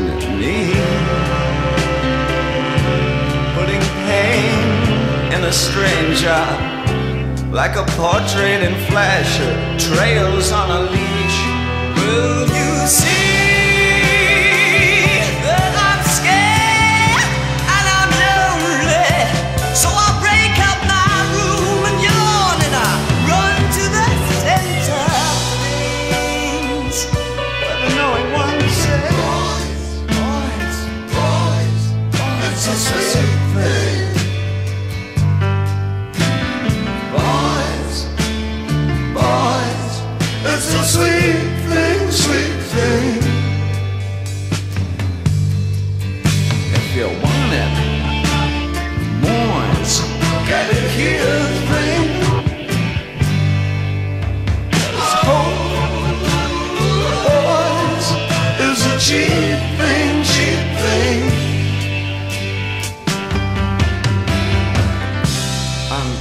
passionately, putting pain in a stranger, like a portrait in flash, trails on a leash. Will you see?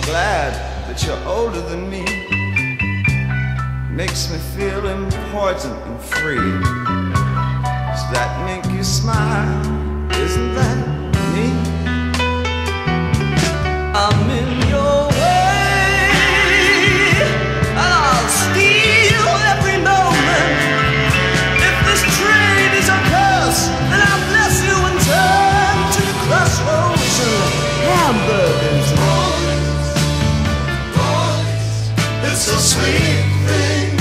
glad that you're older than me. Makes me feel important and free. Does that make you smile? Isn't that me? I'm in your way, and I'll steal every moment. If this is a curse, then I bless you and turn to the crossroads and. sweet thing.